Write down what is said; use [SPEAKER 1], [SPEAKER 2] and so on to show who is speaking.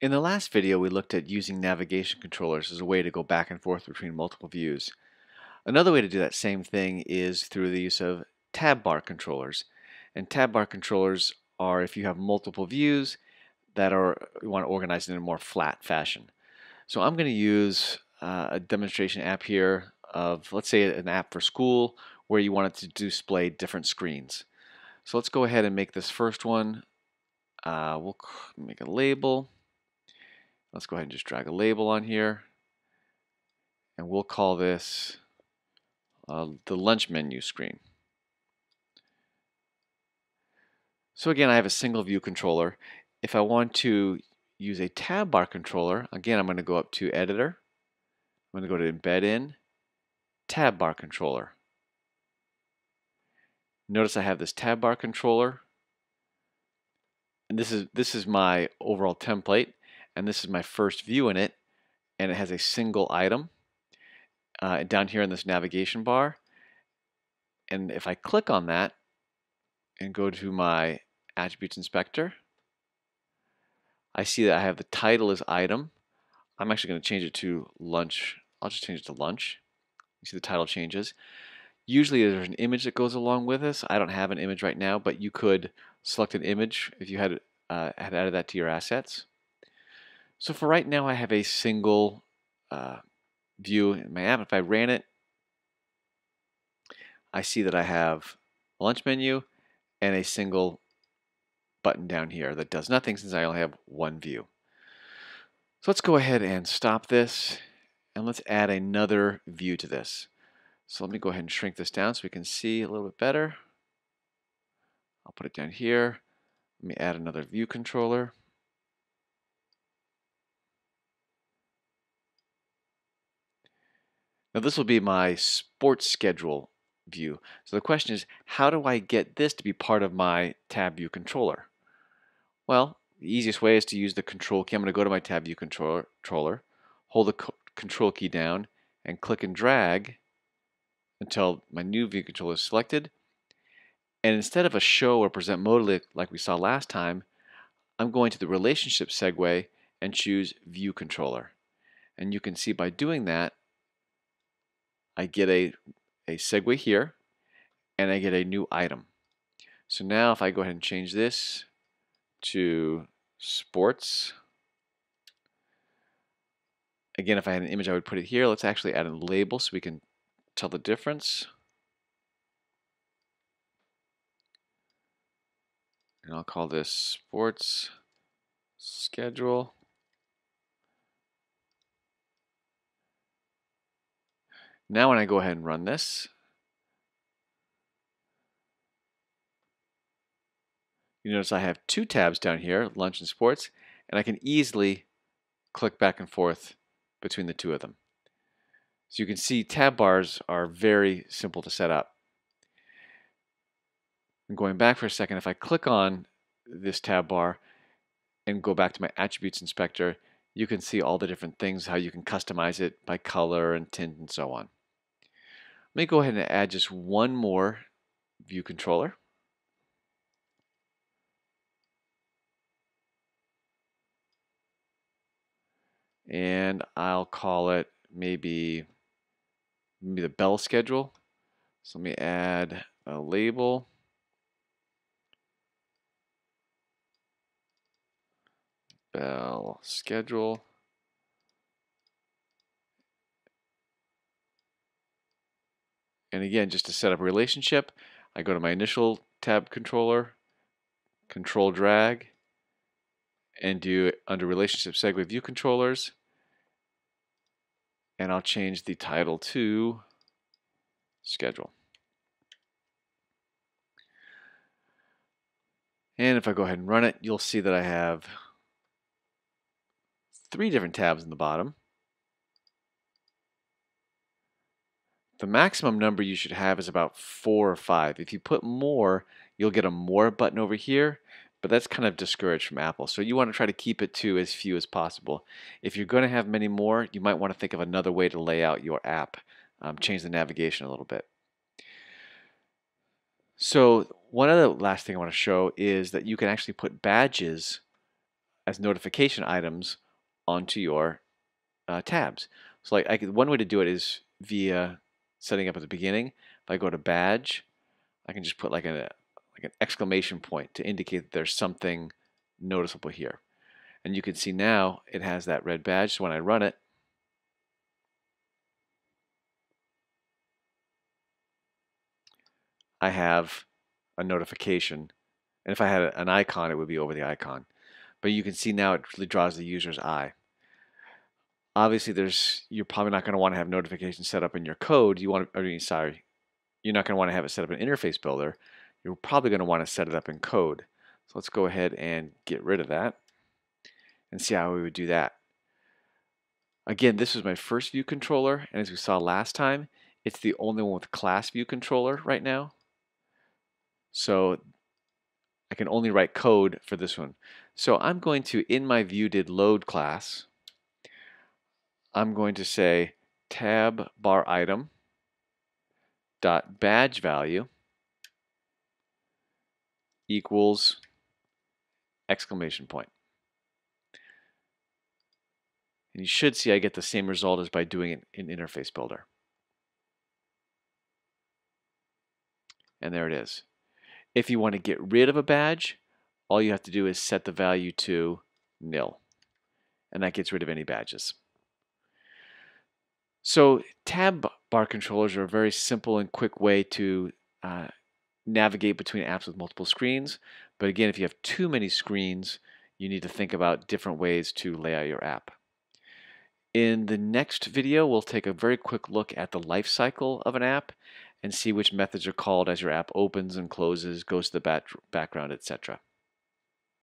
[SPEAKER 1] In the last video, we looked at using navigation controllers as a way to go back and forth between multiple views. Another way to do that same thing is through the use of tab bar controllers. And tab bar controllers are if you have multiple views that are you want to organize in a more flat fashion. So I'm going to use uh, a demonstration app here of, let's say, an app for school where you want it to display different screens. So let's go ahead and make this first one. Uh, we'll make a label. Let's go ahead and just drag a label on here. And we'll call this uh, the lunch menu screen. So again, I have a single view controller. If I want to use a tab bar controller, again, I'm going to go up to Editor. I'm going to go to Embed In, Tab Bar Controller. Notice I have this tab bar controller. And this is this is my overall template and this is my first view in it and it has a single item uh, down here in this navigation bar and if I click on that and go to my attributes inspector I see that I have the title as item. I'm actually going to change it to lunch. I'll just change it to lunch. You see the title changes. Usually there's an image that goes along with this. I don't have an image right now but you could select an image if you had uh, had added that to your assets so for right now, I have a single uh, view in my app. If I ran it, I see that I have a lunch menu and a single button down here that does nothing since I only have one view. So let's go ahead and stop this and let's add another view to this. So let me go ahead and shrink this down so we can see a little bit better. I'll put it down here. Let me add another view controller. Now this will be my sports schedule view. So the question is, how do I get this to be part of my tab view controller? Well, the easiest way is to use the control key. I'm going to go to my tab view controller, hold the control key down, and click and drag until my new view controller is selected. And instead of a show or present mode like we saw last time, I'm going to the relationship segue and choose view controller. And you can see by doing that, I get a, a segue here and I get a new item. So now if I go ahead and change this to sports, again if I had an image I would put it here. Let's actually add a label so we can tell the difference. And I'll call this sports schedule. Now when I go ahead and run this, you notice I have two tabs down here, lunch and sports, and I can easily click back and forth between the two of them. So you can see tab bars are very simple to set up. And going back for a second, if I click on this tab bar and go back to my attributes inspector, you can see all the different things, how you can customize it by color and tint and so on. Let me go ahead and add just one more view controller. And I'll call it maybe, maybe the bell schedule. So let me add a label. Bell schedule. And again, just to set up a relationship, I go to my initial tab controller, control drag, and do under relationship segue view controllers. And I'll change the title to schedule. And if I go ahead and run it, you'll see that I have three different tabs in the bottom. The maximum number you should have is about four or five. If you put more, you'll get a more button over here, but that's kind of discouraged from Apple. So you want to try to keep it to as few as possible. If you're going to have many more, you might want to think of another way to lay out your app, um, change the navigation a little bit. So one other last thing I want to show is that you can actually put badges as notification items onto your uh, tabs. So like I could, one way to do it is via setting up at the beginning. If I go to badge, I can just put like a like an exclamation point to indicate that there's something noticeable here. And you can see now it has that red badge. So when I run it, I have a notification. And if I had an icon, it would be over the icon. But you can see now it really draws the user's eye. Obviously, there's you're probably not going to want to have notifications set up in your code. You want, I mean, sorry, you're not going to want to have it set up in Interface Builder. You're probably going to want to set it up in code. So let's go ahead and get rid of that and see how we would do that. Again, this was my first view controller, and as we saw last time, it's the only one with class view controller right now. So I can only write code for this one. So I'm going to, in my view did load class, I'm going to say tab bar item dot badge value equals exclamation point. And you should see I get the same result as by doing it in Interface Builder. And there it is. If you want to get rid of a badge, all you have to do is set the value to nil. And that gets rid of any badges. So tab bar controllers are a very simple and quick way to uh, navigate between apps with multiple screens. But again, if you have too many screens, you need to think about different ways to lay out your app. In the next video, we'll take a very quick look at the life cycle of an app and see which methods are called as your app opens and closes, goes to the back background, etc.